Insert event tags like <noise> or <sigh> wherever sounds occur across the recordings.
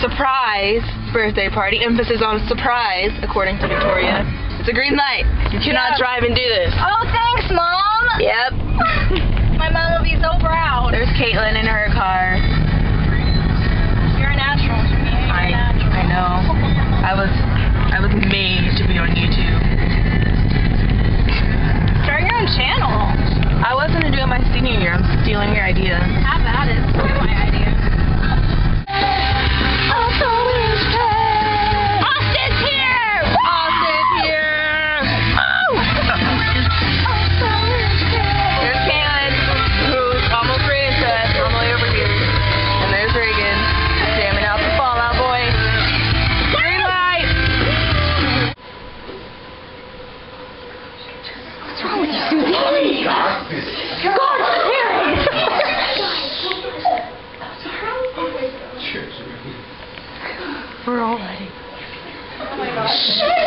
surprise birthday party. Emphasis on surprise, according to Victoria. It's a green light. You cannot Yeah. drive and do this. Oh, thanks, Mom. Yep. My mom will be so proud. There's Caitlin in her car. You're a natural. You're I a natural. I know. I was I was made to be on YouTube. Start your own channel. I was gonna do it my senior year. I'm stealing your idea. We're all ready. Hey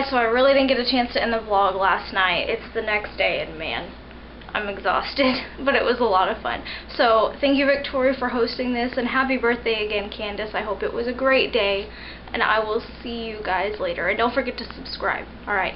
guys, so I really didn't get a chance to end the vlog last night. It's the next day and man, I'm exhausted, <laughs> but it was a lot of fun. So thank you Victoria for hosting this and happy birthday again Candace. I hope it was a great day and I will see you guys later. And don't forget to subscribe. Alright,